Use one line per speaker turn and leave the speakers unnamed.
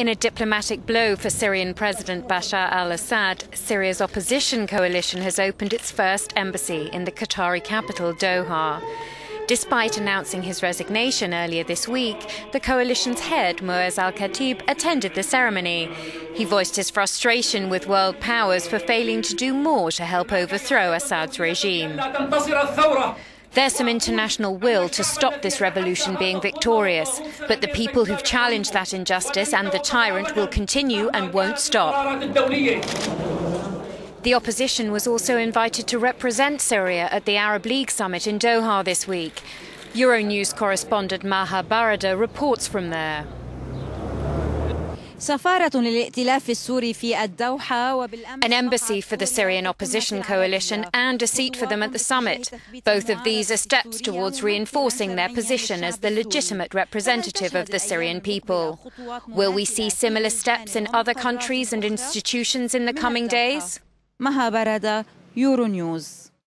In a diplomatic blow for Syrian President Bashar al Assad, Syria's opposition coalition has opened its first embassy in the Qatari capital, Doha. Despite announcing his resignation earlier this week, the coalition's head, Muaz al Khatib, attended the ceremony. He voiced his frustration with world powers for failing to do more to help overthrow Assad's regime. There's some international will to stop this revolution being victorious, but the people who've challenged that injustice and the tyrant will continue and won't stop. The opposition was also invited to represent Syria at the Arab League summit in Doha this week. Euronews correspondent Maha Barada reports from there. An embassy for the Syrian opposition coalition and a seat for them at the summit. Both of these are steps towards reinforcing their position as the legitimate representative of the Syrian people. Will we see similar steps in other countries and institutions in the coming days?
Maha Barada, Euronews.